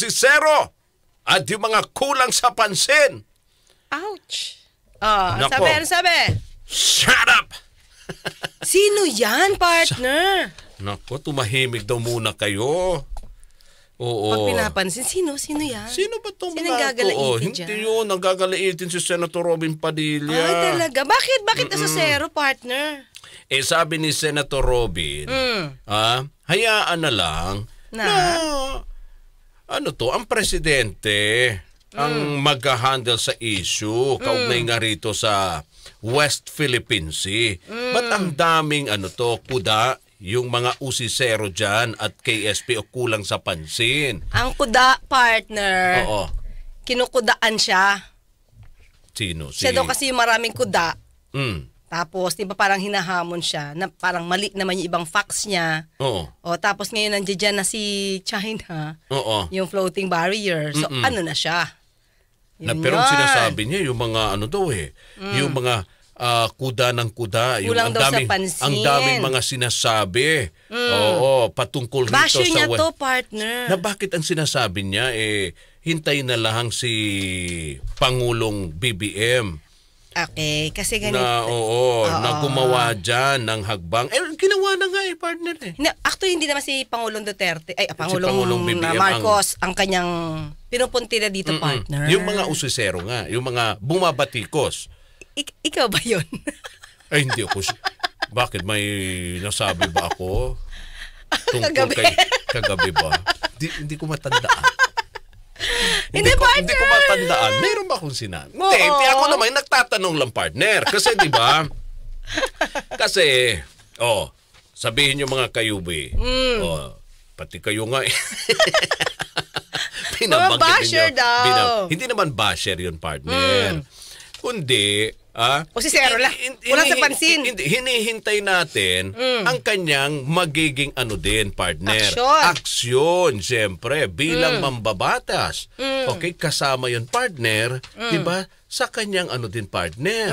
Hay mga usisero at yung mga kulang sa pansin. Ouch! Oh, Nako. sabi, ano sabi? Shut up! Sino yan, partner? Nako, tumahimik daw muna kayo. Oo. Pag pinapansin, sino? Sino yan? Sino ba itong mga gagalaitin to? Oh, dyan? Hindi yun, nagagalaitin si Senator Robin Padilla. Ay, talaga. Bakit? Bakit nasa zero, partner? Eh, sabi ni Senator Robin, Mm. ah, hayaan na lang Na? na, ano to, ang presidente ang Mm. mag-handle sa issue. Kaugnay nga rito sa West Philippine Sea. Mm. Ba't ang daming ano to, kuda, yung mga usisero dyan at KSP o kulang sa pansin? Ang kuda, partner. Oo. Kinukudaan siya. Sino? Si... Siya daw kasi maraming kuda. Mm. Tapos, di ba parang hinahamon siya na parang mali naman yung ibang facts niya. Oo. O tapos ngayon nandiyan dyan na si China, Oo. yung floating barrier. So Mm-mm. ano na siya? Na, Yun pero ang yun. sinasabi niya, yung mga ano daw eh, yung mga ah, kuda ng kuda, yung Mm. Kulang ang daw sa daming, pansin. ang daming mga sinasabi. Oo, patungkol rito Basher sa niya West- to, partner. Na bakit ang sinasabi niya eh hintay na lang si Pangulong BBM Okay, kasi ganito. na oo, Oo. na gumawa diyan ng hagbang. Eh ginawa na nga eh partner eh. Hindi, actually, hindi naman si Pangulong Duterte, ay, Pangulong, Pangulong BBM na Marcos, ang, kanyang pinupunti na dito, Mm-mm. partner. Yung mga usisero nga, yung mga bumabatikos. Ik- ikaw ba yun? Ay, hindi ako. si- Bakit may nasabi ba ako? Tungkol Kagabi. kay kagabi ba? Di, hindi ko matandaan. Hindi, ko, partner! hindi ko matandaan. Meron ba akong sinabi? Oo. Hindi, hindi ako naman nagtatanong lang partner. Kasi di ba? kasi, oh, sabihin nyo mga kayubi. Mm. Oh, pati kayo nga eh. Mga basher ninyo. daw. hindi naman basher yun, partner. Kundi, ah, O si Zero lang. Walang sa pansin. Hindi, hinihintay natin ang kanyang magiging ano din, partner. Aksyon. Aksyon, siyempre, bilang mambabatas. Okay, kasama yun, partner, di ba? Sa kanyang ano din, partner.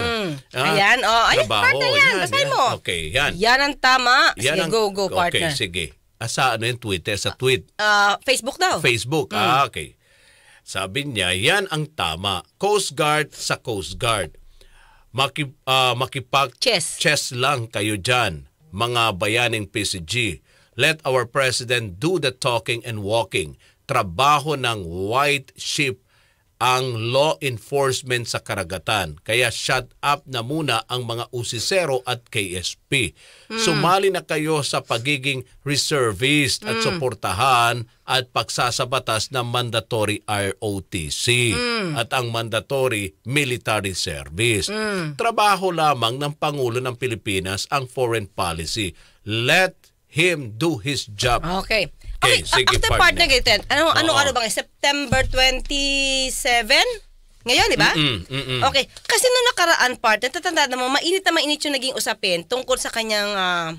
Ah, Ayan, oh. Ayan, trabaho, partner yan. Basahin mo. Okay, yan. Yan ang tama. Yan Sige, ang- go, go, partner. Okay, sige. Ah, sa ano yung Twitter? Sa tweet. Ah, Facebook daw. Facebook. Ah, okay. Sabi niya, yan ang tama. Coast Guard sa Coast Guard. Maki, ah, makipag Chess. chess lang kayo dyan, mga bayaning PCG. Let our president do the talking and walking. Trabaho ng white sheep ang law enforcement sa karagatan. Kaya shut up na muna ang mga usisero at KSP. Sumali na kayo sa pagiging reservist at suportahan at pagsasabatas ng mandatory ROTC at ang mandatory military service. Trabaho lamang ng Pangulo ng Pilipinas ang foreign policy. Let him do his job. Okay. Okay, Okay, sige, after partner. partner ganito, ano, ano, ano bang, September 27? Ngayon, di ba? Okay. Kasi nung nakaraan partner, tatandaan mo, mainit na mainit yung naging usapin tungkol sa kanyang ah,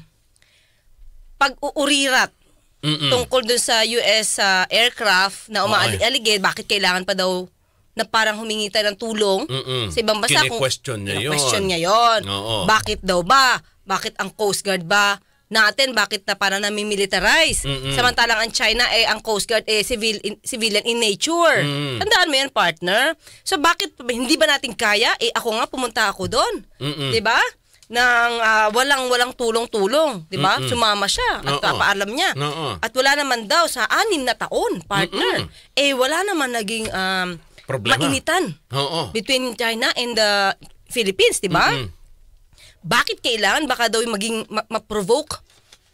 pag-uurirat Mm-mm. tungkol dun sa US ah, aircraft na umaaligid, bakit kailangan pa daw na parang humingi tayo ng tulong Mm-mm. sa ibang bansa. Kine-question niya yun. Kine-question niya yun. Oo. Bakit daw ba? Bakit ang Coast Guard ba natin, bakit na parang namimilitarize? Mm-mm. Samantalang ang China, eh, ang Coast Guard, eh, civil, in- civilian in nature. Mm. Tandaan mo yan, partner. So bakit, hindi ba natin kaya? Eh, ako nga, pumunta ako doon. Mm-mm. Di ba? Nang ah, walang walang tulong-tulong, 'di ba? Mm-mm. Sumama siya at Oo. papaalam niya. Oo. At wala naman daw sa anim na taon, partner. Eh wala naman naging um, Problema. mainitan Oo. between China and the Philippines, 'di ba? Mm-mm. Bakit kailangan baka daw maging ma- ma-provoke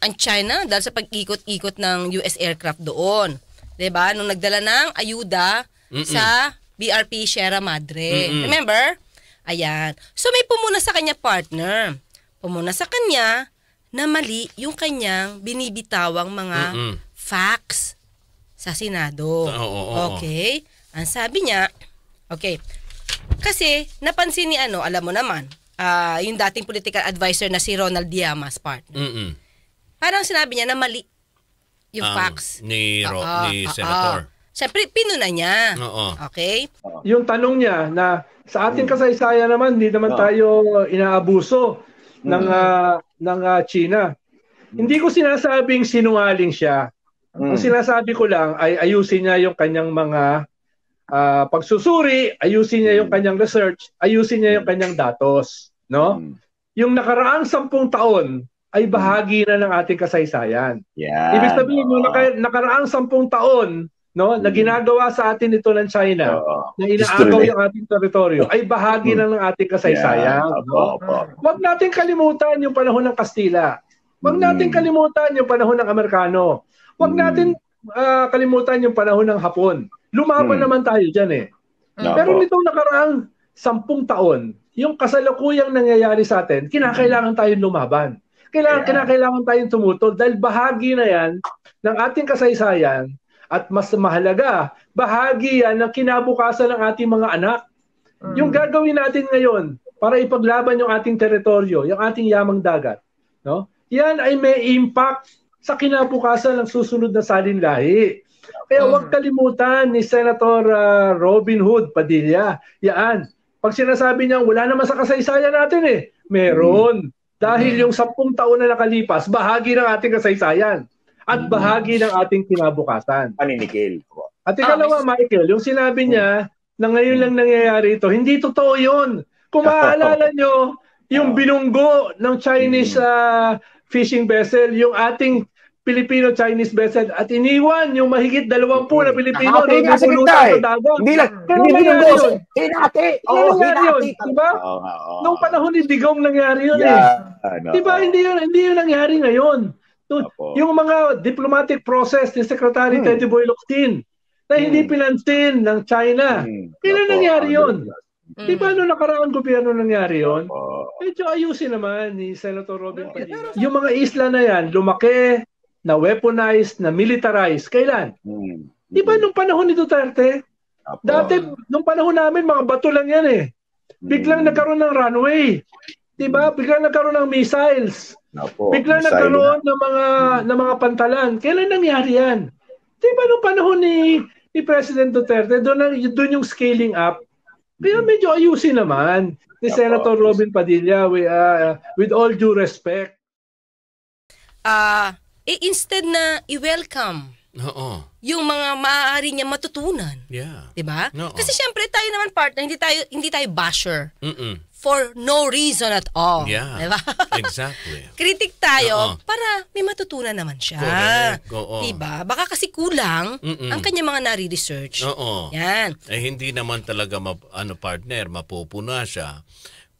ang China dahil sa pag-ikot-ikot ng US aircraft doon? 'Di ba? Nung nagdala ng ayuda sa BRP Sierra Madre. Mm-mm. Remember? Ayan. So may pumuna sa kanya partner. Pumuna sa kanya na mali yung kanyang binibitawang mga Mm-mm. facts sa Senado. Oo, oo, oo. Okay? Ang sabi niya, okay, kasi napansin ni ano, alam mo naman, ah, yung dating political advisor na si Ronald Diamas partner. Mm-mm. Parang sinabi niya na mali yung Ang facts. Ni, Ro- Ah, ni ah, Senator. ah. Siyempre, pinuna niya. Oo. Okay? yung tanong niya na sa ating kasaysayan naman hindi naman Oo. tayo inaabuso ng ah, ng ah, China. Hindi ko sinasabing sinungaling siya. Ang sinasabi ko lang ay ayusin niya yung kanyang mga ah, pagsusuri, ayusin niya yung kanyang research, ayusin niya yung kanyang datos, no? Mm. Yung nakaraang sampung taon ay bahagi na ng ating kasaysayan. Yan. Ibig sabihin, yung Oo. naka, nakaraang sampung taon, no, na ginagawa sa atin ito ng China, Oo. na inaagaw na- yung ating teritoryo, ay bahagi na ng ating kasaysayan. Yan. no? Huwag natin kalimutan yung panahon ng Kastila. Huwag natin kalimutan yung panahon ng Amerikano. Huwag natin ah, kalimutan yung panahon ng Hapon. Lumaban Mm. naman tayo dyan eh. Opo. Pero nitong nakaraang sampung taon, yung kasalukuyang nangyayari sa atin, kinakailangan tayong lumaban. Kailangan, Yeah. kinakailangan tayong tumutol dahil bahagi na yan ng ating kasaysayan at mas mahalaga, bahagi yan ng kinabukasan ng ating mga anak. Yung gagawin natin ngayon para ipaglaban yung ating teritoryo, yung ating yamang dagat, no? Yan ay may impact sa kinabukasan ng susunod na salinlahi. Kaya huwag kalimutan ni Senator ah, Robin Hood Padilla. Yan. Pag sinasabi niya, wala naman sa kasaysayan natin eh. Meron. Dahil yung sampung taon na nakalipas, bahagi ng ating kasaysayan. At Mm. bahagi ng ating kinabukasan. Paninikil. Opo. At ikalawa, Michael, yung sinabi niya na ngayon lang nangyayari ito, hindi totoo yun. Kung maaalala nyo, yung binunggo ng Chinese ah, fishing vessel, yung ating Filipino-Chinese vessel at iniwan yung mahigit dalawampu na Pilipino na nga sa eh. dagat. Hindi lang, hindi yun? Hinati. Yun? hinati. Diba? Nga, oo. Nung panahon ni Digong nangyari yun eh. Yan. Ano, Diba? Hindi yun, hindi yun nangyari ngayon. Yung- Opo. Yung mga diplomatic process ni Secretary Hmm. Teddy Boy Locsin na hindi Hmm. pinansin ng China. Hmm. Kailan nangyari ano, yun? Di ba nung nakaraang gobyerno nangyari yun? Opo. Medyo ayusin naman ni Senator Robin Padilla. Yung mga isla na yan, lumaki, na weaponized, na militarized. Kailan? Hmm. Di ba nung panahon ni Duterte? Opo. Dati, nung panahon namin, mga bato lang yan eh. Biglang Hmm. nagkaroon ng runway. Di ba? Biglang nagkaroon ng missiles. Opo. Biglang Missile nagkaroon ng mga ng mga pantalan. Kailan nangyari yan? Di ba nung panahon ni ni President Duterte, doon na- doon yung scaling up. Kaya medyo ayusin naman ni Opo. Senator Robin Padilla with, uh, with all due respect. Ah, eh, instead na i-welcome Oo. yung mga maaari niya matutunan. Yeah. 'Di ba? Kasi syempre tayo naman partner, hindi tayo hindi tayo basher Mm-mm. for no reason at all. Yeah. 'Di ba? Exactly. Kritik tayo Oo. para may matutunan naman siya. Correct. Oo. 'Di ba? Baka kasi kulang Mm-mm. ang kanya mga nare-research. Oo. Yan. Eh hindi naman talaga map, ano partner mapupuna siya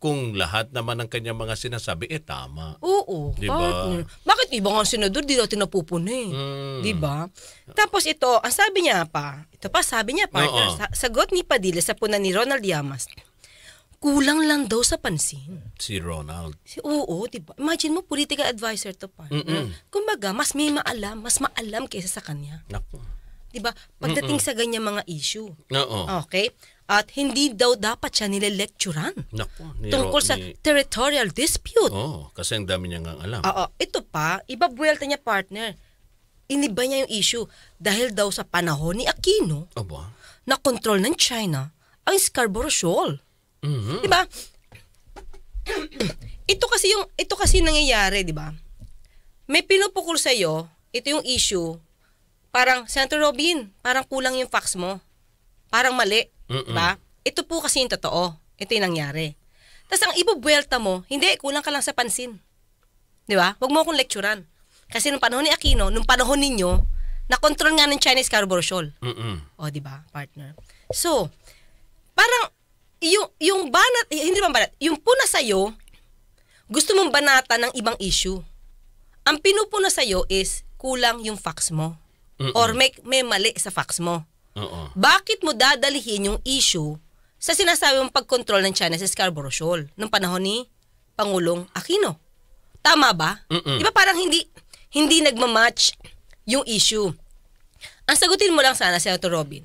kung lahat naman ng kanyang mga sinasabi eh tama. Oo, Di ba? partner. Bakit iba nga senador di natin napupuna eh? Mm. Di ba? Tapos ito, ang sabi niya pa, ito pa sabi niya partner, Oo. sa- sagot ni Padilla sa puna ni Ronald Llamas, kulang lang daw sa pansin. Si Ronald. Si, oo, di ba? Imagine mo, political advisor to partner. Mm-mm. Kumbaga, mas may maalam, mas maalam kaysa sa kanya. Naku. Di ba? Pagdating sa ganyan mga issue. Oo. Okay? At hindi daw dapat siya nile-lecturean Naku. Ni tungkol sa ni- territorial dispute. Oo, kasi ang dami niya ngang alam. Oo, ito pa, iba buwelta niya partner. Iniba niya yung issue dahil daw sa panahon ni Aquino Aba. na kontrol ng China ang Scarborough Shoal. Mhm. 'Di ba? ito kasi yung ito kasi nangyayari, 'di ba? May pinupukol sa iyo, ito yung issue. Parang Senator Robin, parang kulang yung facts mo. Parang mali, 'di Mm-mm. ba? Ito po kasi yung totoo. Ito yung nangyari. Tapos ang ibubuelta mo, hindi, kulang ka lang sa pansin. 'Di ba? Huwag mo akong lecturean. Kasi nung panahon ni Aquino, nung panahon ninyo, na-control nga ng Chinese Scarborough Shoal. Mm-mm. O, di ba, partner? So, parang, yung, yung banat, hindi naman banat, yung puna sa'yo, gusto mong banata ng ibang issue. Ang pinupuna sa'yo is, kulang yung facts mo. Mm-mm. Or may, may mali sa facts mo. Oo. Bakit mo dadalihin yung issue sa sinasabi mong pagkontrol ng China sa Scarborough Shoal nung panahon ni Pangulong Aquino? Tama ba? Mm-mm. Di ba parang hindi hindi nagmamatch yung issue? Ang sagutin mo lang sana, Senator Robin,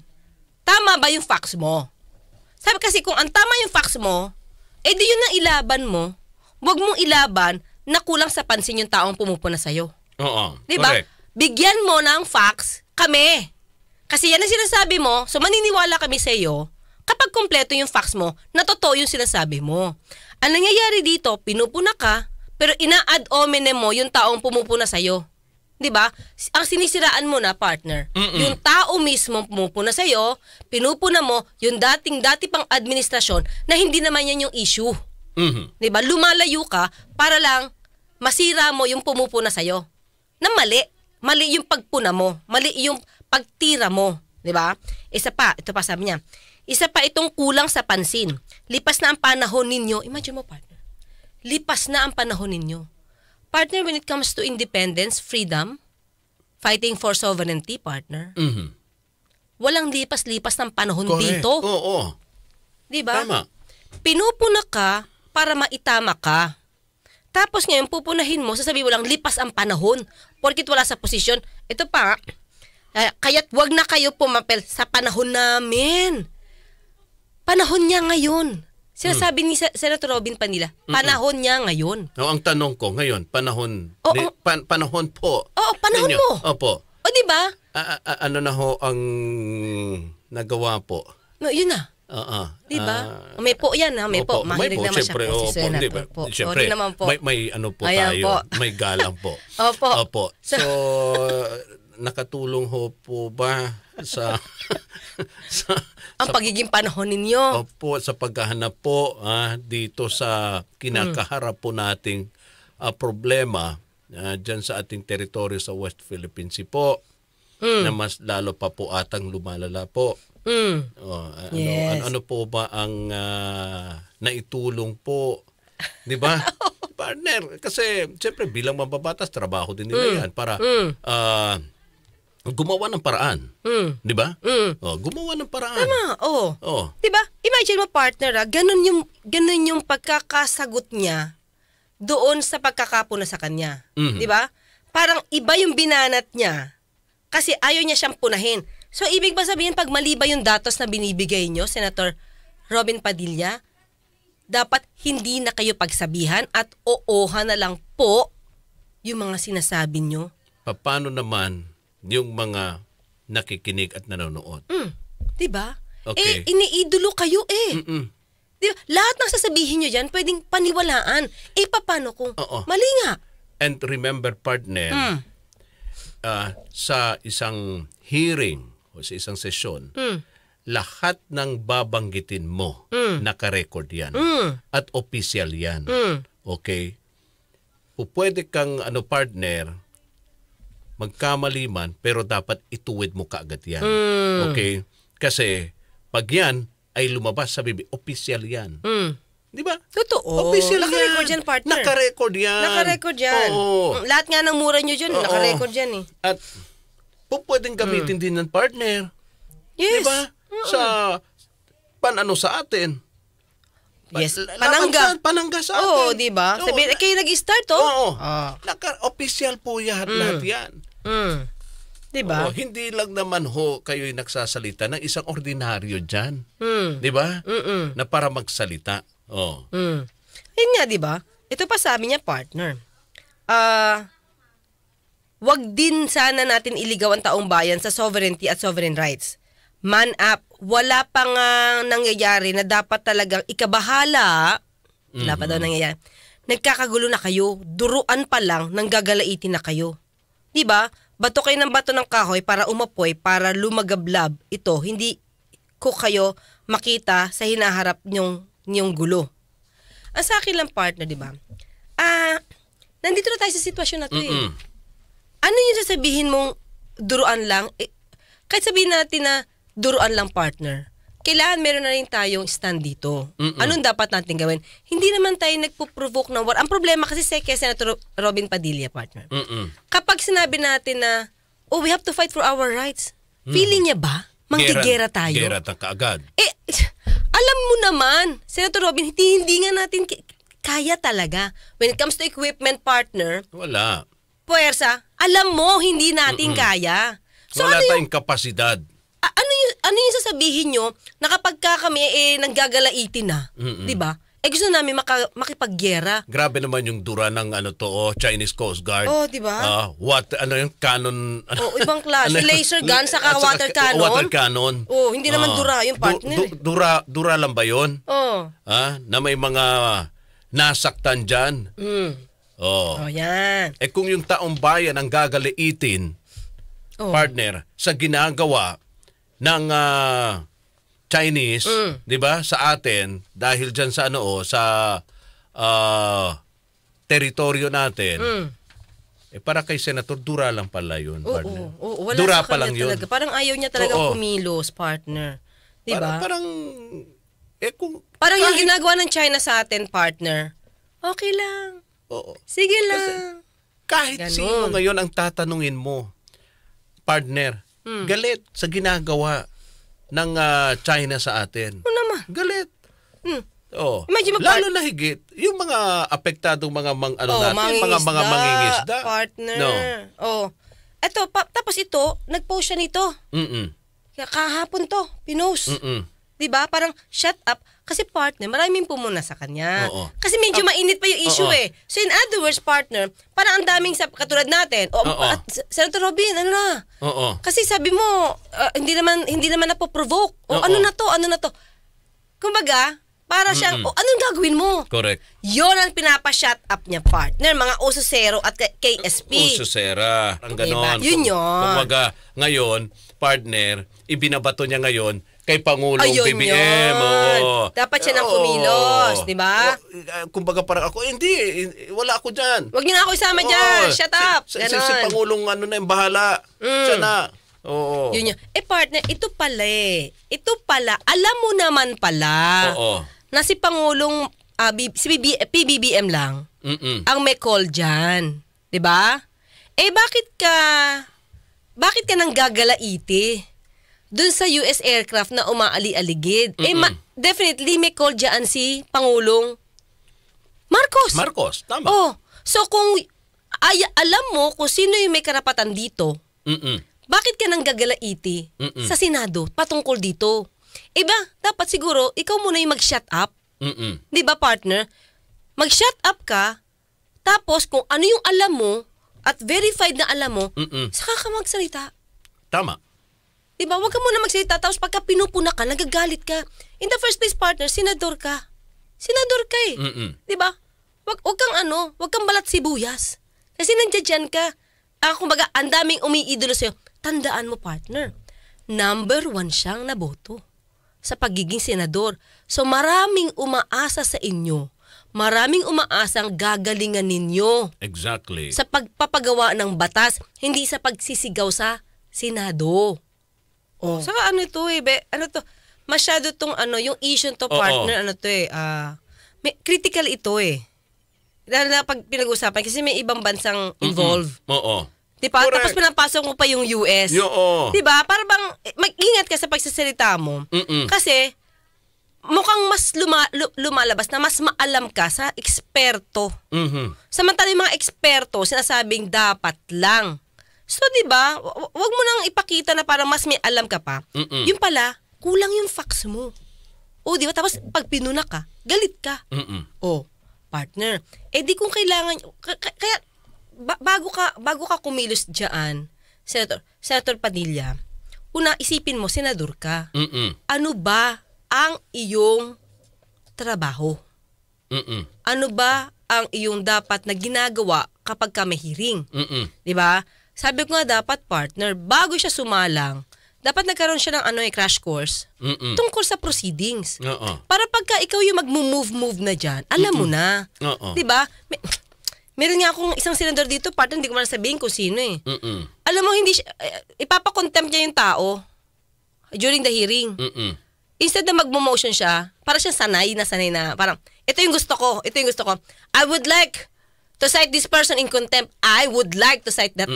tama ba yung facts mo? Sabi kasi kung ang tama yung facts mo, eh di yun ang ilaban mo. Huwag mong ilaban na kulang sa pansin yung taong pumupuna sa'yo. Oo. Di ba? Correct. Bigyan mo ng facts kami. Kasi yan ang sinasabi mo, so maniniwala kami sa iyo kapag kompleto yung facts mo na totoo yung sinasabi mo. Ang nangyayari dito, pinupuna ka, pero ina-ad hominem mo yung taong pumupuna sa iyo. 'di ba? Ang sinisiraan mo na partner, yung tao mismo pumupuna sa iyo, pinupuna mo yung dating dati pang administrasyon na hindi naman yan yung issue. Mhm. 'Di ba? Lumalayo ka para lang masira mo yung pumupuna sa iyo. Na mali. Mali yung pagpuna mo. Mali yung pagtira mo, 'di ba? Isa pa, ito pa sabi niya. Isa pa itong kulang sa pansin. Lipas na ang panahon ninyo. Imagine mo, partner. Lipas na ang panahon ninyo. Partner, when it comes to independence, freedom, fighting for sovereignty, partner, Mhm. walang lipas-lipas ng panahon Correct. dito. Oo. 'Di ba? Tama. pinupuna ka para maitama ka. Tapos ngayon, pupunahin mo, sasabihin mo lang, lipas ang panahon. Porkit wala sa posisyon. Ito pa, eh, kaya't wag na kayo pumapel sa panahon namin. Panahon niya ngayon. Sinasabi ni Sen- Senator Robin Panila, panahon niya ngayon. No, ang tanong ko ngayon, panahon Oo. ni- pan- panahon po. Oo, panahon ninyo. mo. Opo. O di ba? A- a- ano na ho ang nagawa po? No, yun na. Oo. Di ba? Ah, may po yan ha, may opo, po. Mahilig po, naman syempre, siya po si opo, Senator hindi ba? po. Syempre, Sorry naman po. May, may ano po Ayan tayo, po. may galang po. Opo. Opo. So, nakatulong ho po ba sa sa, Ang pagiging panahon ninyo. Opo, sa paghahanap po ah, dito sa kinakaharap po nating ah, problema ah, dyan sa ating teritoryo sa West Philippine Sea po na mas lalo pa po atang lumalala po. Mm. Oh, ano, Yes. ano, ano po ba ang ah, naitulong po? 'Di ba? Partner, kasi siyempre bilang mababatas, trabaho din nila yan para ah, gumawa ng paraan. Mm. 'Di ba? Mm. Oh, gumawa ng paraan. Ah, oo. Oh. 'Di ba? Imagine mo partner, ah, ganun yung ganun yung pagkakasagot niya doon sa pagkakapuna sa kanya. Mhm. 'Di ba? Parang iba yung binanat niya kasi ayaw niya siyang punahin. So ibig ba sabihin pag mali ba yung datos na binibigay nyo, Senator Robin Padilla, dapat hindi na kayo pagsabihan at oohan na lang po yung mga sinasabi nyo. Paano naman yung mga nakikinig at nanonood? Mm, 'Di ba? Okay. Eh iniidolo kayo eh. Mm-mm. Di ba? Lahat ng sasabihin nyo dyan, pwedeng paniwalaan. Eh, paano kung Oo. mali nga? And remember partner, Mm. ah, sa isang hearing o sa isang sesyon, Mm. lahat ng babanggitin mo, Mm. naka-record yan. Mm. At official yan. Mm. Okay? O pwede kang ano partner, magkamali man, pero dapat ituwid mo kaagad yan. Mm. Okay? Kasi pag yan ay lumabas sa bibi, official yan. Mm. Di ba? Totoo. Official Naka-record yan. yan, partner. Naka-record yan. Naka-record yan. Oo. Lahat nga ng mura nyo dyan, Oo. naka-record yan eh. At po pwedeng gamitin din ng partner. Yes. Di ba? Sa panano sa atin. Yes. laban Panangga. sa- panangga sa atin. Oo, di ba? Oo, Sabihin, eh, na- kayo nag-start oh. Oo. Ah. Naka-official po yan, lahat yan. Mm. Di ba? Hindi lang naman ho kayo'y nagsasalita ng isang ordinaryo dyan. Mm. Di ba? Mm-mm. Na para magsalita. Oh. Mm. Yun nga, di ba? Ito pa sabi niya, partner. Ah, wag din sana natin iligaw ang taong bayan sa sovereignty at sovereign rights. Man up, wala pa nga nangyayari na dapat talagang ikabahala. Wala pa daw nangyayari. Nagkakagulo na kayo, duruan pa lang nang gagalaitin na kayo. 'Di ba? Bato kayo ng bato ng kahoy para umapoy, para lumagablab. Ito, hindi ko kayo makita sa hinaharap nyong, nyong gulo. Ang sa akin lang partner, di ba? Ah, nandito na tayo sa sitwasyon na to eh. Ano yung sasabihin mong duruan lang? Eh, kahit sabihin natin na duruan lang partner, kailangan meron na rin tayong stand dito. Mm-mm. Anong dapat natin gawin? Hindi naman tayo nagpo-provoke ng war. Ang problema kasi sa kay Senator Robin Padilla, partner. Mm-mm. Kapag sinabi natin na, oh, we have to fight for our rights, feeling niya ba? Manggigera Gera- tayo? Gera ta kaagad. Eh, alam mo naman, Senator Robin, hindi, hindi nga natin kaya talaga. When it comes to equipment partner, Wala. puwersa, alam mo, hindi natin kaya. So Wala ano yung, tayong kapasidad. a- ano yung, ano yung sasabihin nyo na kapag ka kami eh, nanggagalaitin na, Mm-mm. di ba? Eh gusto namin maka, makipagyera. Grabe naman yung dura ng ano to, oh, Chinese Coast Guard. Oh, di ba? Ah, what ano yung cannon? Oh, ibang klase. Ano- Laser gun, saka at water cannon. Water cannon. Oh, hindi naman Ah. dura yung Du- partner du- eh. dura, dura lang ba yun? Oh. Ah, na may mga nasaktan dyan. Mm. Oh. Oh, yan. Eh kung yung taong bayan ang gagaliitin, Oh. partner, sa ginagawa ng ah, Chinese, Mm. 'di ba? Sa atin dahil diyan sa ano oh, sa ah, teritoryo natin. Mm. Eh para kay Senator Dura lang pala 'yun, Oo, partner. oo, oo, wala Dura pa lang 'yun. talaga. Parang ayaw niya talaga Oo. kumilos, partner. Di Parang, ba? parang eh kung Parang yung kahit- ginagawa ng China sa atin, partner. Okay lang. Oo. Sige lang. Kahit Ganon. sino ngayon ang tatanungin mo, partner, Hmm. galit sa ginagawa ng ah, China sa atin. Ano naman? Galit. Hmm. Oh. Imagine mo, Lalo na higit, yung mga apektadong mga mang, ano oh, natin, mga mga mangingisda. Partner. No. Oh. Eto, pa, tapos ito, nag-post siya nito. Mm-mm. Kahapon to, pinost. Mm-mm. 'Di ba? Parang shut up kasi partner, maraming pumuna sa kanya. Oo. Kasi medyo mainit pa yung issue Oo. eh. So in other words, partner, parang ang daming sa katulad natin. O, Oo. at, Senator Robin, ano na? Oo. Kasi sabi mo, ah, hindi naman hindi naman napoprovoke. O Oo. ano na to? Ano na to? Kumbaga, para siyang, o anong gagawin mo? Correct. Yon ang pinapa-shut up niya, partner. Mga Ososero at K- KSP. Uso sera. Ang Diba? ganon. Yun Kung- yun. Kumbaga, ngayon, partner, ibinabato niya ngayon kay Pangulong Ayun BBM. yun. Oo. Dapat siya nang kumilos, di ba? Eh, Kumbaga parang ako, hindi, eh, wala ako dyan. Huwag niyo na ako isama dyan. Oo. Shut up. Si, si, si, Ganon. Pangulong ano na yung bahala. Mm. Siya na. Oo. Yun yun. Eh partner, ito pala eh. Ito pala, alam mo naman pala Oo. na si Pangulong, ah, B- si BB, PBBM lang, Mm-mm. ang may call dyan. 'Di ba? Eh bakit ka, bakit ka nang gagalaiti? Doon sa US aircraft na umaali-aligid. Eh ma- definitely may call dyan si Pangulong Marcos. Marcos, tama. oh, so kung ay, alam mo kung sino yung may karapatan dito, Mm-mm. bakit ka nang gagalaiti Mm-mm. sa Senado patungkol dito? Iba, dapat siguro ikaw muna yung mag-shut up. Mm-mm. 'Di ba partner? Mag-shut up ka, tapos kung ano yung alam mo at verified na alam mo, Mm-mm. saka ka magsalita. Tama. 'Di ba? Huwag ka muna magsalita tapos pagka pinupuna ka, nagagalit ka. In the first place, partner, senador ka. Senador ka eh. Mm-mm. 'Di ba? Wag, wag kang ano, wag kang balat sibuyas. Kasi nandiyan ka. Ah, kumbaga, ang daming umiidolo sa'yo. Tandaan mo, partner, number one siyang naboto sa pagiging senador. So maraming umaasa sa inyo. Maraming umaasang gagalingan ninyo Exactly. sa pagpapagawa ng batas, hindi sa pagsisigaw sa Senado. Oh. Saka ano ito eh, be, ano to, masyado tong ano, yung issue to partner, ano to eh, ah, may, critical ito eh. Dahil na pag pinag-usapan, kasi may ibang bansang involved. Oo. Di ba? Correct. Tapos pinapasok mo pa yung US. Yo, oo. Di ba? Para bang, eh, mag-ingat ka sa pagsasalita mo. Mm-mm. Kasi, mukhang mas luma- lu- lumalabas na mas maalam ka sa eksperto. Mhm. Samantala yung mga eksperto, sinasabing dapat lang. So, di ba, wa- wa- wag mo nang ipakita na parang mas may alam ka pa. Mm-mm. Yung pala, kulang yung facts mo. O, di ba? Tapos, pag pinuna ka, galit ka. Mm-mm. O, partner. Eh, di kung kailangan, ka- ka- kaya, ba- bago ka, bago ka kumilos dyan, Senator, Senator Padilla, una, isipin mo, senador ka. Mm-mm. Ano ba ang iyong trabaho? Mm-mm. ano ba ang iyong dapat na ginagawa kapag ka may hearing? Mm-mm. 'Di ba? Sabi ko nga dapat partner, bago siya sumalang, dapat nagkaroon siya ng ano eh, crash course Mm-mm. tungkol sa proceedings. Oo. Para pagka ikaw yung mag-move-move na dyan, alam mo na. Oo. 'Di ba? May, meron nga akong isang senador dito, partner, hindi ko man sabihin kung sino eh. Mm-mm. Alam mo, hindi siya, eh, ipapakontempt niya yung tao during the hearing Mm-mm. instead na magmo-motion siya, para siyang sanay na sanay na parang, ito yung gusto ko, ito yung gusto ko. I would like to cite this person in contempt. I would like to cite that.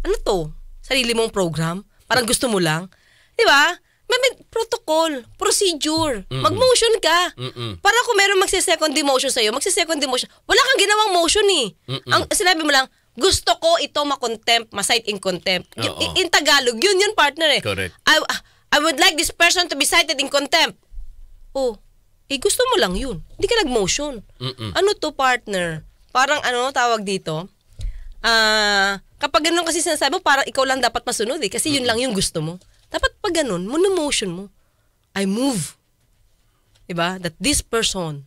Ano to? Sarili mong program? Parang gusto mo lang? Di ba? May, may protocol, procedure. Mag-motion ka. Mm-mm. Para kung meron magse-second demotion sa'yo, magse-second demotion. Wala kang ginawang motion eh. Ang sinabi mo lang, gusto ko ito ma-contempt, ma-cite in contempt. Y- in Tagalog, yun yun partner eh. Correct. I, I would like this person to be cited in contempt. Oh, eh gusto mo lang yun. Hindi ka nag-motion. Mm-mm. Ano to partner? Parang ano tawag dito? Ah, kapag ganun kasi sinasabi mo, parang ikaw lang dapat masunod eh. Kasi yun lang yung gusto mo. Dapat pag ganun, mo motion mo. I move. Diba? That this person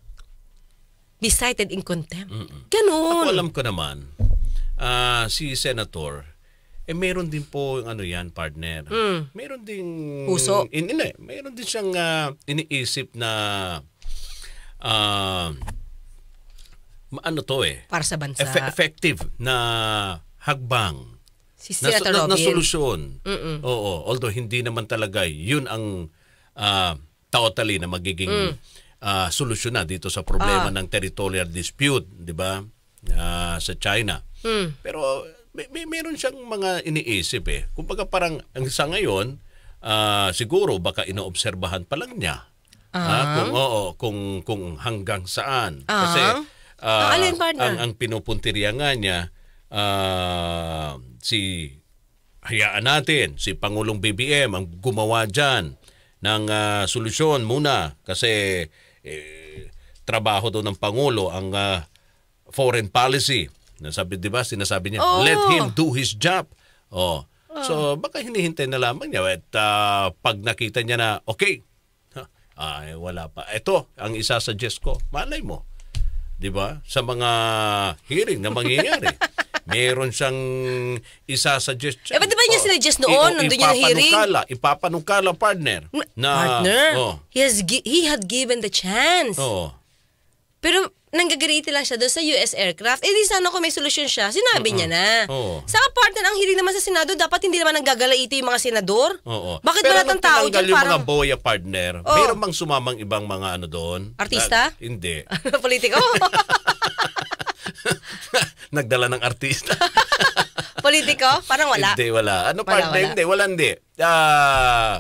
be cited in contempt. Ako Ganun. alam ko naman, ah, si Senator, eh meron din po yung ano yan, partner. Meron ding... Puso. In, hindi, meron din siyang ah, iniisip na... ma- ano to eh? Para sa bansa. Effe- effective na hagbang. si na, na, na solusyon. Oo, although hindi naman talaga yun ang ah, totally na magiging Mm. ah, solusyon na dito sa problema Ah. ng territorial dispute, 'di ba? Ah, sa China. Mm. Pero may, may meron siyang mga iniisip eh. Kumbaga parang ang sa ngayon, ah, siguro baka inoobserbahan pa lang niya. Ah, kung oo, kung kung hanggang saan. Kasi Ang alin, partner? ang ang pinupuntirya nga niya ah, si hayaan natin si Pangulong BBM ang gumawa diyan ng ah, solusyon muna kasi eh, trabaho doon ng pangulo ang ah, foreign policy. Nasabi 'di ba? Sinasabi niya, Oo. let him do his job. Oh. So baka hinihintay na lamang niya at ah, pag nakita niya na okay. Ay wala pa. Ito ang isa-suggest ko. Malay mo. 'Di ba? Sa mga hearing na mangyayari. Meron siyang isa-suggest Eh, ba't di ba niya sinadjust noon? Nandun yung hearing? Ipapanukala, ipapanukala partner. Na, Partner, Oh, he, has gi- he had given the chance. oh. Pero nanggagalitin lang siya doon sa US aircraft. Eh di sana kung may solusyon siya, sinabi niya na. Oo. Sa partner, ang hiling naman sa Senado, dapat hindi naman nanggagalaiti yung mga senador. Oo. Bakit Pero ba lahat ng nung tao dyan yung parang mga boya partner, Oh. meron bang sumamang ibang mga ano doon? Artista? Na- hindi. politiko? Nagdala ng artista. politiko? Parang wala. Hindi, wala. Ano Wala, partner? wala. Hindi, wala hindi. Ah,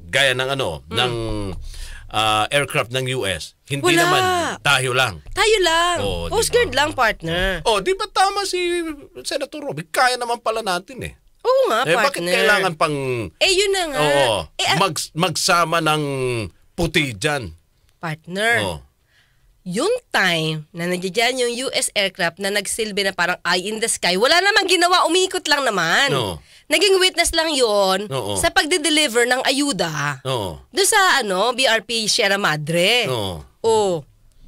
gaya ng ano, Hmm. ng ah, aircraft ng US. Hindi Wala. naman, tayo lang. Tayo lang. Di Coast? Guard lang, partner. Oh, di ba tama si Senator Robby? Kaya naman pala natin eh. Oo nga, eh, partner. bakit kailangan pang Eh, yun na nga. Oo. Eh, ah, mag, magsama ng puti dyan. partner. Oo. Yung time na nandiyan yung US aircraft na nagsilbi na parang eye in the sky, wala namang ginawa, umiikot lang naman. Oo. Naging witness lang yon sa pagde-deliver ng ayuda. Oo. Doon sa ano, BRP Sierra Madre. Oo. Oh.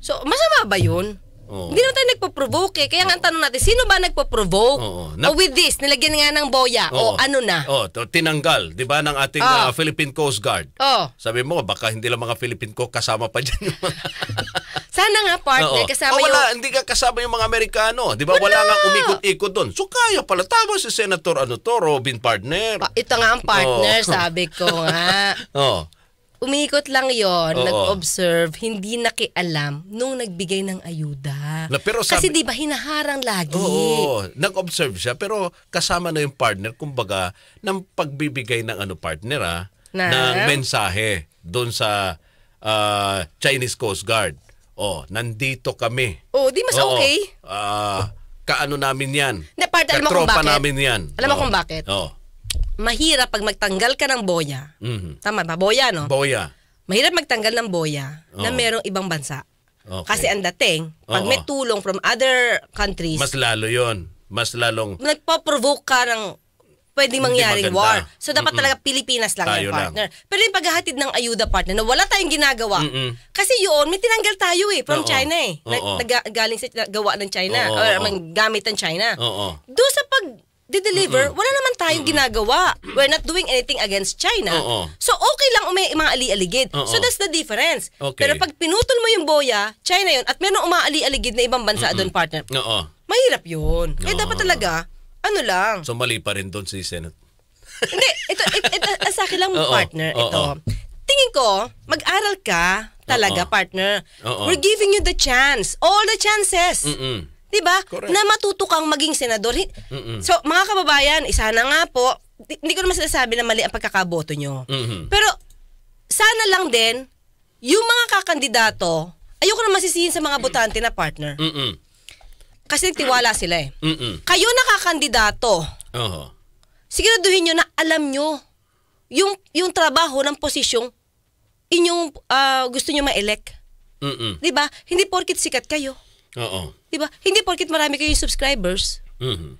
So, masama ba yun? Oo. Hindi naman tayo nagpo-provoke eh. Kaya nga ang tanong natin, sino ba nagpo-provoke? Oo. O Na- with this, nilagyan nga ng boya. O Oo. ano na? Oh, to, tinanggal, 'di ba, ng ating ah, Philippine Coast Guard. Oh. Sabi mo, baka hindi lang mga Philippine ko kasama pa diyan yung mga Sana nga partner, Oo. kasama oh, wala, yung... hindi ka kasama yung mga Amerikano. 'Di ba? Wala, Wala. nga umikot-ikot doon. So kaya pala tama si Senator ano to, Robin partner. Pa- ito nga ang partner, Oo. sabi ko nga. oh. Umikot lang yon, Oo. nag-observe, hindi nakialam nung nagbigay ng ayuda. Na, pero Kasi sabi- di ba hinaharang lagi? Oo, nag-observe siya pero kasama na yung partner kumbaga ng pagbibigay ng ano partner ah, Na? ng mensahe doon sa ah, Chinese Coast Guard. Oh, nandito kami. Oh, di mas Oo. okay. Ah, kaano namin 'yan? Hindi, partner, alam mo kung Katropa bakit? namin 'yan. Alam mo Oo. kung bakit? Oo. Mahirap pag magtanggal ka ng boya. Mhm. Tama ba? Boya, no? Boya. Mahirap magtanggal ng boya na Oo. merong ibang bansa. Okay. Kasi ang dating, pag Oo. may tulong from other countries, Mas lalo 'yon. Mas lalong nagpo-provoke ka ng pwedeng mangyaring war. So dapat talaga Pilipinas lang Tayo yung partner. Pero yung paghahatid ng ayuda partner na wala tayong ginagawa. Mm-mm. Kasi yun, may tinanggal tayo eh from Oo. China eh. Oo. nag- galing sa gawa ng China Oo, or oo. gamit ng China. Oo. Doon sa pag deliver wala naman tayong ginagawa. We're not doing anything against China. Oo. So okay lang umay mga ali-aligid. Oo. So that's the difference. Okay. Pero pag pinutol mo yung boya, China yun, at meron umaali-aligid na ibang bansa doon partner, Oo. mahirap yun. Kaya dapat talaga, ano lang. So mali pa rin doon si Senate. Hindi, ito, ito, ito, ang sa akin lang partner, oo. ito. Tingin ko, mag-aral ka talaga, partner. We're giving you the chance. All the chances. Mm-mm. 'Di ba? Correct. Na matuto kang maging senador. Mm-mm. So, mga kababayan, isa na nga po, di- hindi ko naman sinasabi na mali ang pagkakaboto nyo. Mhm. Pero, sana lang din, yung mga kakandidato, ayoko na masisihin sa mga botante na partner. Mm-mm. Kasi nagtiwala sila eh. Mm-mm. Kayo na kakandidato, Oo. siguraduhin nyo na alam nyo yung, yung trabaho ng posisyong inyong ah, gusto nyo ma-elect. Mm-mm. 'Di ba? Hindi porkit sikat kayo. Oo. 'Di ba? Hindi porkit marami kayong subscribers. Mhm.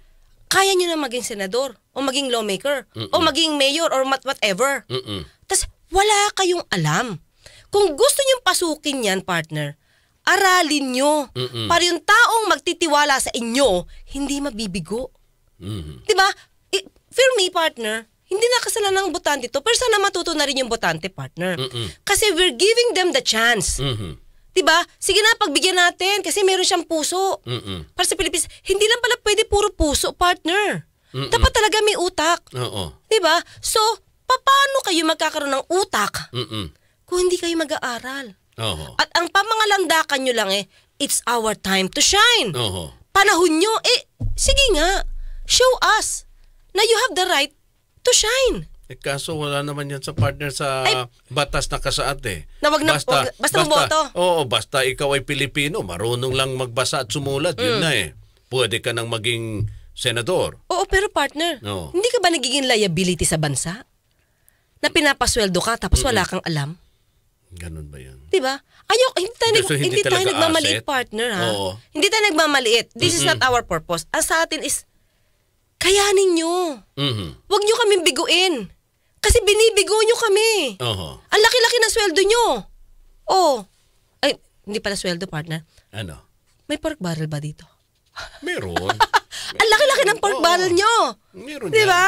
Kaya nyo na maging senador o maging lawmaker o maging mayor or mat- whatever. Mm-mm. Tapos wala kayong alam. Kung gusto nyo pasukin yan, partner, aralin nyo. Mm-mm. Para yung taong magtitiwala sa inyo, hindi mabibigo. Mhm. Di ba? I- for me, partner, hindi na kasalanan ng botante to, pero sana matuto na rin yung botante, partner. Mm-mm. Kasi we're giving them the chance. Mhm. Di ba? Sige na, pagbigyan natin kasi meron siyang puso. Mm-mm. Para sa Pilipinas, hindi lang pala pwede puro puso, partner. Mm-mm. Dapat talaga may utak. Oo. Di ba? So, paano kayo magkakaroon ng utak Mm-mm. kung hindi kayo mag-aaral? Oo. At ang pamangalandakan nyo lang eh, it's our time to shine. Oo. Panahon nyo, eh, sige nga, show us na you have the right to shine. Eh, kaso wala naman yan sa partner sa Ay. batas na kasaad eh. Na wag na- wag- basta bumoto. Oo, basta ikaw ay Pilipino, marunong lang magbasa at sumulat, yun Mm. na eh. Pwede ka nang maging senador. Oo, pero partner, Oo. hindi ka ba nagiging liability sa bansa? Na pinapasweldo ka tapos wala kang alam? Ganun ba yan? Di ba? Ayaw, hindi tayo, So, hindi hindi tayo nagmamaliit, asset? partner, ha? Oo. Hindi tayo nagmamaliit. This is not our purpose. Ang sa atin is, kayanin nyo. Mhm. Huwag nyo kaming biguin. Kasi binibigo nyo kami. Oo. Ang laki-laki ng sweldo nyo. Oh. Ay, hindi pala sweldo, partner. Ano? May pork barrel ba dito? Meron. Ang laki-laki ng pork Oo. barrel nyo. Meron Di yan. ba?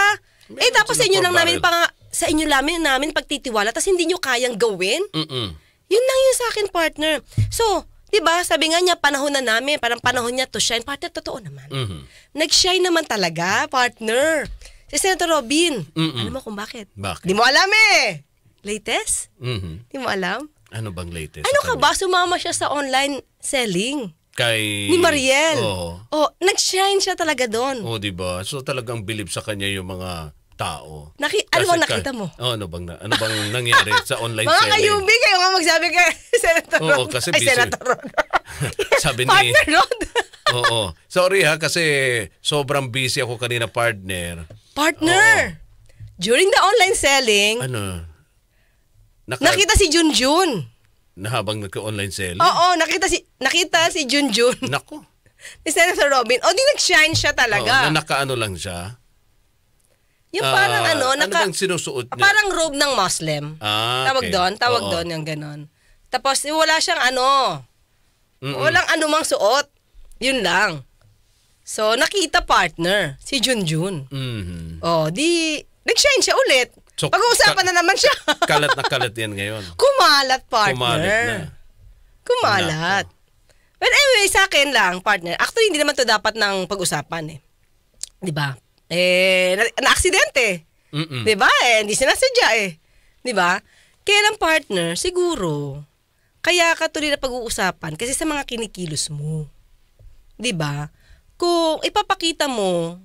Meron Eh tapos silang inyo pork lang namin barrel. pang sa inyo namin namin pagtitiwala tapos hindi nyo kayang gawin. Mm-mm. Yun lang yun sa akin, partner. So, di ba, sabi nga niya, panahon na namin, parang panahon niya to shine. Partner, totoo naman. Mhm. Nag-shine naman talaga, partner. Si Senator Robin. Mm-mm. Alam mo kung bakit? Bakit? Di mo alam eh. Latest? Mhm. Di mo alam? Ano bang latest? Ano ka kanya? ba? Sumama siya sa online selling. Kay... Ni Mariel. Oo. Oh, nag-shine siya talaga doon. Oo, di ba? So talagang bilib sa kanya yung mga tao. Naki- ano bang ka- nakita mo? Oh, ano bang na- ano bang nangyari sa online Mga selling? kayubi kayo nga magsabi kay Senator Oo, Rod. kasi Ay, busy. Senator Rod. Sabi ni Partner Rod. Oo. Sorry ha kasi sobrang busy ako kanina partner. Partner. During the online selling, Ano? Naka, nakita si Junjun. na habang nagka-online selling? Oo, nakita si nakita si Junjun Nako. ni Senator Robin. O di nag-shine siya Oo, talaga. na nakaano lang siya. Yung parang Ah, ano, ano naka, bang sinusuot niya? parang robe ng Muslim. Ah, Tawag okay. doon, tawag Oo. doon yung ganon. Tapos wala siyang ano, Mm-mm. walang anumang suot. Yun lang. So, nakita partner, si Junjun. Mhm. Oh, di, nag-shine siya ulit. So, Pag-uusapan na naman siya. Kalat na kalat yan ngayon. Kumalat, partner. Kumalat na. Kumalat. Well, anyway, sa akin lang, partner. Actually, hindi naman to dapat ng pag-usapan eh. Di ba? Eh, na- na-aksidente. Mm-mm. Di ba? Eh, hindi sinasadya eh. Di ba? Kaya lang, partner, siguro, kaya ka tuloy na pag-uusapan kasi sa mga kinikilos mo. Di ba? Kung ipapakita mo,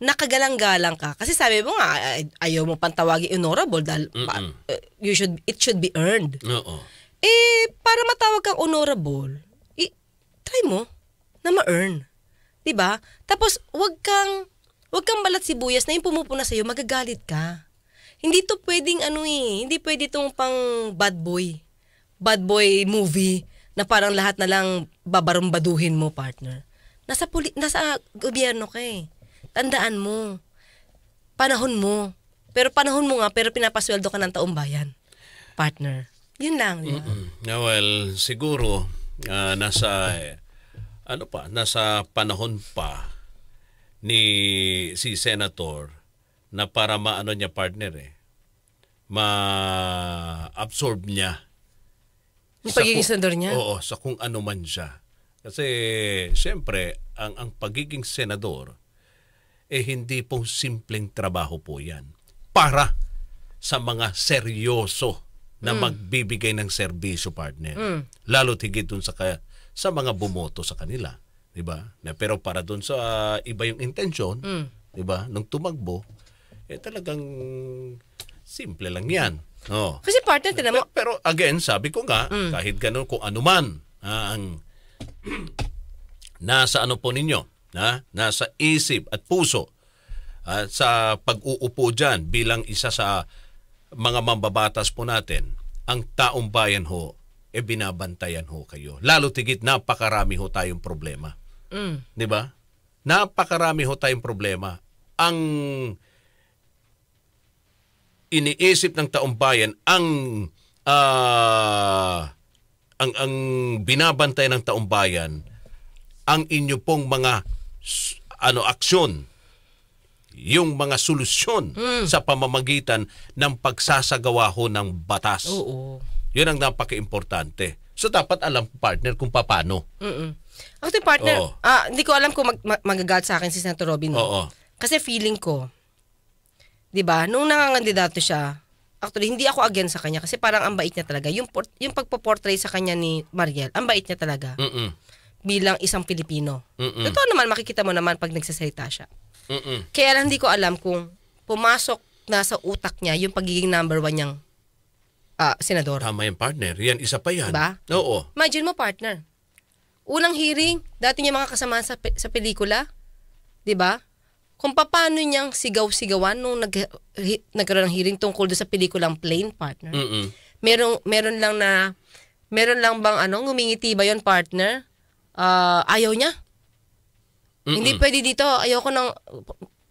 nakagalang-galang ka. Kasi sabi mo nga, ay- ayaw mo pang tawagin honorable dahil pa- eh, you should, it should be earned. Oo. Eh, para matawag kang honorable, i- try mo na ma-earn. 'Di ba? Tapos, wag kang, wag kang balat sibuyas na yung pumupuna sa'yo, magagalit ka. Hindi to pwedeng ano eh, hindi pwede tong pang bad boy. Bad boy movie na parang lahat na lang babarumbaduhin mo, partner. Nasa, puli- nasa gobyerno ka eh. Tandaan mo. Panahon mo. Pero panahon mo nga, pero pinapasweldo ka ng taong bayan. Partner. Yun lang, di ba? Mm. Yeah, well, siguro ah, nasa eh, ano pa, nasa panahon pa ni si senator na para maano niya partner eh ma-absorb niya Yung pagiging kung- senador niya? Oo, sa kung ano man siya. Kasi siyempre, ang ang pagiging senador eh hindi po simpleng trabaho po 'yan. Para sa mga seryoso na Mm. magbibigay ng serbisyo partner. Lalo tigit dun sa kaya sa mga bumoto sa kanila, 'di ba? Na pero para dun sa iba yung intensyon, Mm. 'di ba? Nung tumakbo, eh talagang simple lang 'yan. Oh. Kasi partner, tinan mo, Pero again, sabi ko nga, Mm. kahit ganun kung ano man ah, ang nasa ano po ninyo, na nasa isip at puso at sa pag-uupo dyan bilang isa sa mga mambabatas po natin, ang taong bayan ho, e binabantayan ho kayo. Lalo tigit, napakarami ho tayong problema. Mm, Di ba? Napakarami ho tayong problema. Ang iniisip ng taong bayan, ang ah, ang ang binabantay ng taong bayan ang inyo pong mga ano aksyon yung mga solusyon Hmm. sa pamamagitan ng pagsasagawa ho ng batas. Oo. Yun ang napaka-importante. So dapat alam partner kung paano. Mm-mm. Actually, partner, Oo. ah, hindi ko alam kung mag, mag- magagat sa akin si Senator Robin. no? Oo. Kasi feeling ko, di ba, nung nangangandidato siya, actually, hindi ako against sa kanya kasi parang ang bait niya talaga. Yung, por- yung pagpo-portray sa kanya ni Mariel, ang bait niya talaga Mm-mm. bilang isang Pilipino. Mm-mm. Totoo naman, makikita mo naman pag nagsasalita siya. Mm-mm. Kaya lang hindi ko alam kung pumasok na sa utak niya yung pagiging number one niyang ah, senador. Tama yung partner. Yan, isa pa yan. Diba? Oo. Imagine mo, partner. Unang hearing, dati niya mga kasama sa, pe- sa pelikula, di ba? Kung paano niyang sigaw-sigawan nung nag, hi- nagkaroon ng hearing tungkol doon sa pelikulang Plane, partner. Mm-mm. Meron, meron lang na, meron lang bang ano, ngumingiti ba yon partner? Ah, ayaw niya. Hindi pwede dito. Ayoko nang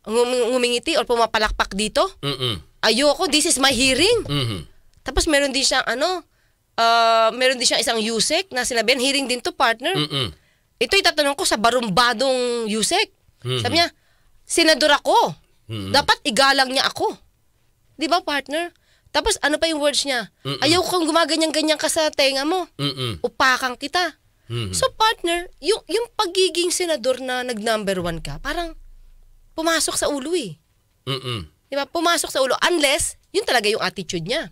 ngum- ngumingiti or pumapalakpak dito. Mm-mm. Ayoko, this is my hearing. Mhm. Tapos meron din siyang ano, ah, meron din siyang isang Yusek na sinabihan, hearing din to partner. Mm-mm. Ito itatanong ko sa barumbadong Yusek. Mhm. Sabi niya, senador ako. Mhm. Dapat igalang niya ako. Di ba partner? Tapos ano pa yung words niya? Mm-mm. Ayaw kang gumaganyan-ganyan ka sa tenga mo. Mm-mm. Upakang kita. Mhm. So partner, yung, yung pagiging senador na nag-number one ka, parang pumasok sa ulo eh. Mm-mm. Di ba? Pumasok sa ulo. Unless, yun talaga yung attitude niya.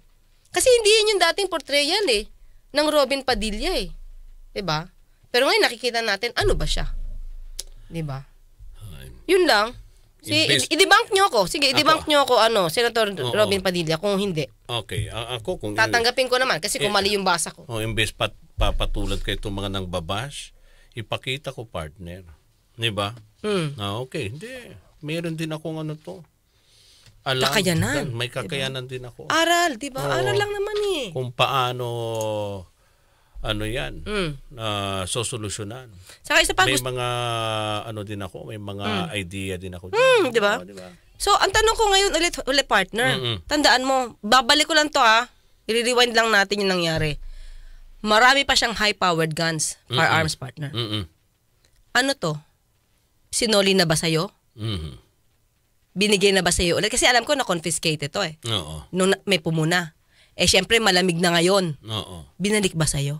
Kasi hindi yun yung dating portrayal eh. Ng Robin Padilla eh. Ba? Pero ngayon nakikita natin, ano ba siya? Ba? Yun lang. Si, Imbes- i- i-debunk nyo ako. Sige, i-debunk Ako. nyo ako, ano, Senator Oo. Robin Padilla, kung hindi. Okay. A- ako kung... Tatanggapin ko naman kasi kung Eh, mali yung basa ko. O, imbes pat, papatulad kayo itong mga nang babash, ipakita ko partner. Di ba? Hmm. Ah, okay. Hindi. Meron din akong ano to. Alam. Kakayanan. May kakayanan din ako. Aral, di ba? Aral lang naman eh. Kung paano ano yan, Mm. na sosolusyonan. Saka isa pa, May gusto, mga ano din ako, may mga idea din ako. Di ba? Oo, di ba? So, ang tanong ko ngayon ulit, ulit partner, Mm-mm. tandaan mo, babalik ko lang to ha, i-rewind lang natin yung nangyari. Marami pa siyang high-powered guns, firearms partner. Mm-mm. Ano to? Sinoli na ba sa'yo? Mhm. Binigay na ba sa'yo ulit? Kasi alam ko na-confiscate ito eh. Oo. Nung na- may pumuna. Eh syempre malamig na ngayon. Oo. Binalik ba sa'yo?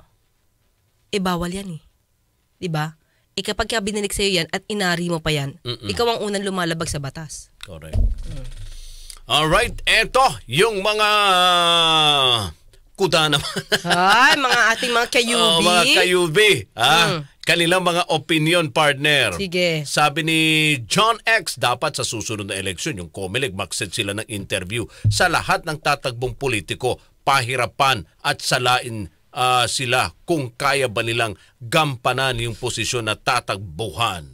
Eh bawal yan eh. 'Di ba? Eh kapag ka binalik sa'yo yan at inari mo pa yan, Mm-mm. ikaw ang unang lumalabag sa batas. Correct. Alright, eto, yung mga kuda naman. Ay, mga ating mga kayubi. Oh, mga kayubi. Ha? Mm. Kanilang mga opinion partner. Sige. Sabi ni John X, dapat sa susunod na eleksyon, yung COMELEC, mag-set sila ng interview sa lahat ng tatagbong politiko, pahirapan at salain ah, sila kung kaya ba nilang gampanan yung posisyon na tatagbuhan.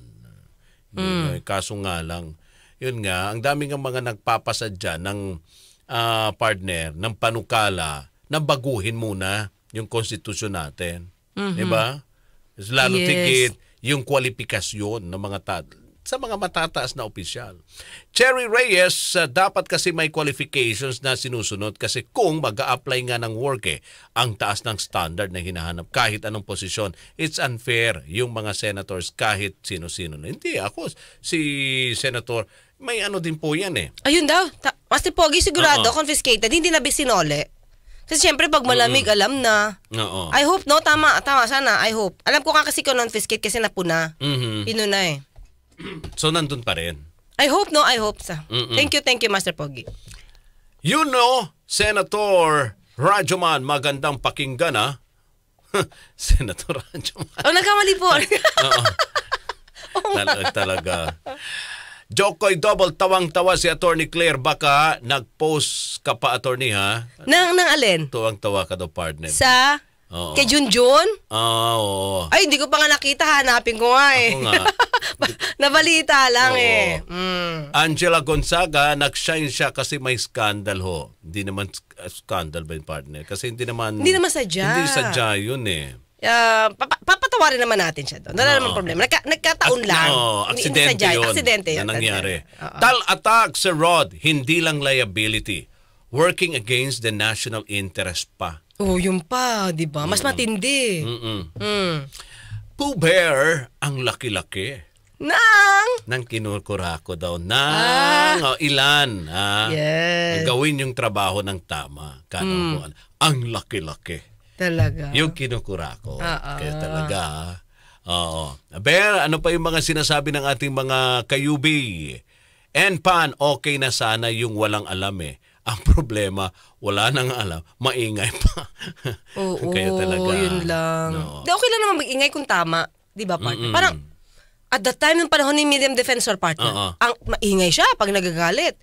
Yun, eh, kaso nga lang, yun nga, ang daming ang mga nagpapasadya ng ah, partner, ng panukala, na baguhin muna yung konstitusyon natin. Di ba? Lalo Yes. tigit yung kwalifikasyon ng mga ta- sa mga matataas na opisyal. Cherry Reyes, ah, dapat kasi may qualifications na sinusunod kasi kung mag apply nga ng work eh, ang taas ng standard na hinahanap kahit anong posisyon, it's unfair yung mga senators kahit sino-sino. Hindi, ako, si Senator, may ano din po yan eh. Ayun daw. Ta- Master Pogi sigurado, Oo. confiscated. Hindi na bisinole. Kasi syempre pag malamig, alam na. Oo. I hope, no? Tama, tama. Sana, I hope. Alam ko nga kasi kung confiscate kasi napuna. Mhm. Pinuna eh. So, nandun pa rin. I hope, no? I hope. Sa. Mm-mm. Thank you, thank you, Master Pogi. You know, Senator Rajoman, magandang pakinggan ah. Senator Rajoman. Oh, nagkamali po. Oo. Tal- talaga. Jokoy double tawang-tawa si Attorney Claire baka nag-post ka pa attorney ha. nang, nang alin? Tuwang-tawa ka daw partner. Sa? Oo. Kay Junjun? Ah, oo. Ay, hindi ko pa nga nakita. Hanapin ko nga eh. Ako nga. Nabalita lang Oo. eh. Mm. Angela Gonzaga, nag-shine siya kasi may scandal ho. Hindi naman uh, scandal ba yung partner? Kasi hindi naman... Hindi naman sadya. Hindi sadya yun eh. Papa- papatawarin naman natin siya doon. Wala Oo. naman problema. Nagka- nagkataon At- lang. Hindi- aksidente hindi yun. Aksidente yun. Na nangyari. Oo. Tal attack sa Rod, hindi lang liability. Working against the national interest pa. Oh, yun pa, di ba? Mas matindi. Mm-mm. Mm. Pooh Bear, ang laki-laki. Nang! Nang kinukurako daw. Nang Ah. oh, ilan. Ah, Yes. Gawin yung trabaho ng tama. Kano Ang laki-laki. Talaga. Yung kinukurako. Ah, ah. Kaya talaga. Oo. Bear, ano pa yung mga sinasabi ng ating mga kayubi? And pan, okay na sana yung walang alam eh. Ang problema, wala nang alam, maingay pa. Oo, Kaya talaga. yun lang. No. Di, okay lang naman mag-ingay kung tama. Di ba, partner? Parang, at that time, ng panahon ni Miriam Defensor partner, Oo. ang maingay siya pag nagagalit.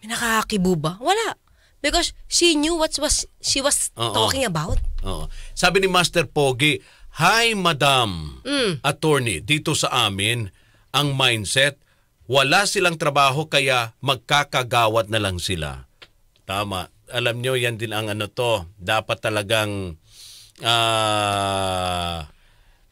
May nakakakibo ba? Wala. Because she knew what was she was Oo. talking about. Oo. Sabi ni Master Pogi, Hi, Madam Mm. Attorney, dito sa amin, ang mindset, wala silang trabaho kaya magkakagawat na lang sila. Tama. Alam nyo, yan din ang ano to. Dapat talagang ah,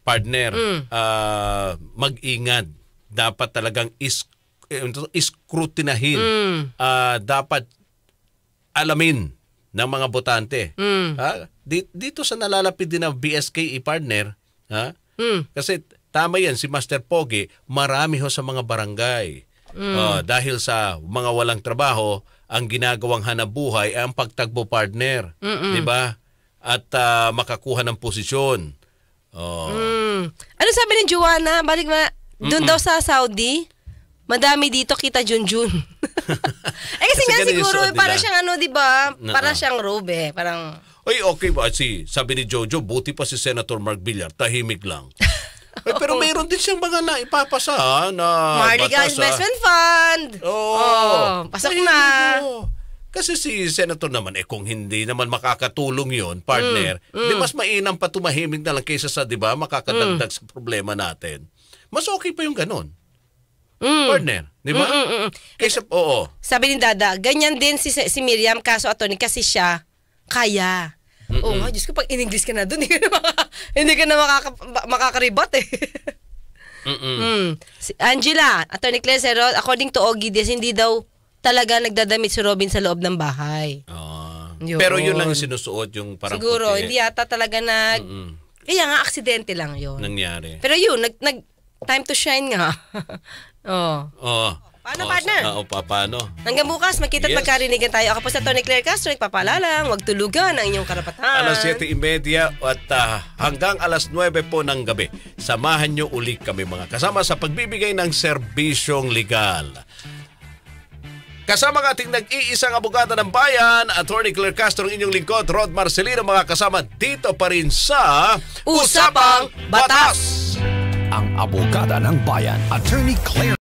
partner, Mm. ah, mag-ingat. Dapat talagang is, eh, ano iskrutinahin. Mm. Ah, dapat alamin ng mga botante. Mm. Ha? Di- Dito sa nalalapit din ng BSK partner, ha? Mm. Kasi tama yan si Master Pogi, marami ho sa mga barangay. Oh, dahil sa mga walang trabaho, ang ginagawang hanabuhay ay ang pagtagbo partner, 'di ba? At ah, makakuha ng posisyon. Oh. Mm. Ano sabi ni Joanna? Balik ma, doon daw sa Saudi, madami dito kita Junjun. eh kasi, Kasi nga siguro, eh, para siyang ano, di ba? Para Oo. siyang robe eh. Parang, Ay, okay ba? Si, sabi ni Jojo, buti pa si Senator Mark Villar, tahimik lang. Ay, pero mayroon din siyang mga naipapasa ha, na Marliga ha. Investment Fund. Oo. Oh, pasok na. ko. Kasi si Senator naman, eh kung hindi naman makakatulong yon partner, Mm, di mas mainam pa tumahimik na lang kaysa sa, di ba, makakadagdag Mm. sa problema natin. Mas okay pa yung ganun. Mm. Partner, di ba? Mm, mm, mm. Kaysa, oo. Sabi ni Dada, ganyan din si, si Miriam, kaso attorney, kasi siya, kaya. Oo nga, Diyos ko, pag in-English ka na doon, hindi ka na, maka- hindi ka na makaka, ma- makakaribat eh. Mm-mm. Mm. Si Angela, Attorney Claire Serot, according to Ogides, hindi daw talaga nagdadamit si Robin sa loob ng bahay. Ah. Yun. Pero yun lang yung sinusuot, yung parang Siguro, puti. hindi yata talaga nag... Mm-mm. Kaya nga, aksidente lang yun. nangyari. Pero yun, nag, nag, time to shine nga. oh. Oo. Paano, Oo, partner? Oo, pa, paano? Hanggang bukas, magkita at Yes. magkarinigan tayo. Ako po sa Tony Claire Castro, nagpapalalang, huwag tulugan ang inyong karapatan. Alas 7.30 at ah, hanggang alas 9 po ng gabi. Samahan nyo uli kami mga kasama sa pagbibigay ng serbisyong legal. Kasama ang ating nag-iisang abogada ng bayan, Attorney Claire Castro, ang inyong lingkod, Rod Marcelino, mga kasama dito pa rin sa Usapang Batas. Ang abogada ng bayan, Attorney Claire